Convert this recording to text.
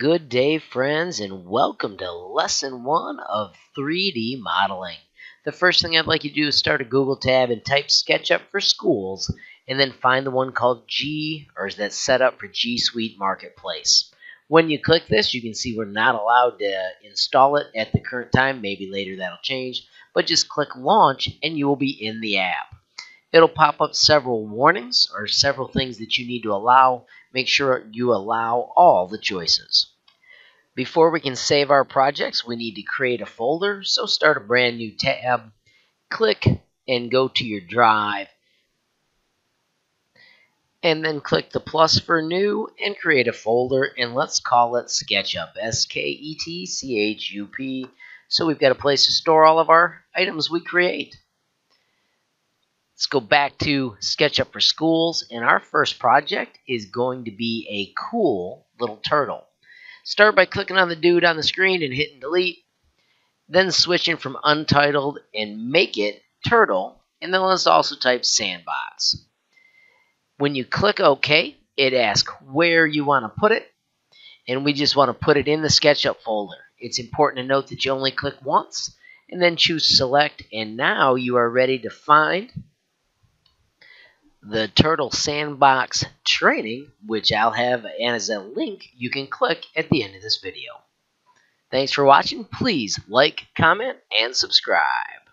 Good day, friends, and welcome to lesson one of 3D modeling. The first thing I'd like you to do is start a Google tab and type SketchUp for Schools, and then find the one called G, or is that set up for G Suite Marketplace. When you click this, you can see we're not allowed to install it at the current time. Maybe later that'll change, but just click Launch, and you will be in the app. It'll pop up several warnings or several things that you need to allow. Make sure you allow all the choices. Before we can save our projects, we need to create a folder. So start a brand new tab, click and go to your drive, and then click the plus for new and create a folder and let's call it SketchUp, S-K-E-T-C-H-U-P. So we've got a place to store all of our items we create. Let's go back to SketchUp for Schools, and our first project is going to be a cool little turtle. Start by clicking on the dude on the screen and hitting delete, then switching from untitled and make it turtle, and then let's also type sandbox. When you click OK, it asks where you want to put it, and we just want to put it in the SketchUp folder. It's important to note that you only click once, and then choose select, and now you are ready to find the Turtle Sandbox training, which I'll have as a link you can click at the end of this video. Thanks for watching. Please like, comment, and subscribe.